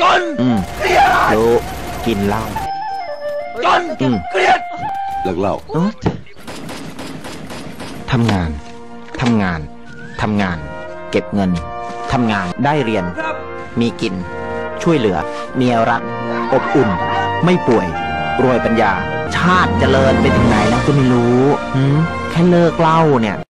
จนอืมเครียดรู้กินเหล้าจนอืมเครียดเลิกเหล้าเออทำงาน ทำงาน ทำงาน เก็บเงิน ทำงานได้เรียน มีกิน ช่วยเหลือ เมียรัก อบอุ่น ไม่ป่วย รวยปัญญา ชาติเจริญไปถึงไหนนะก็ไม่รู้ แค่เลิกเหล้าเนี่ย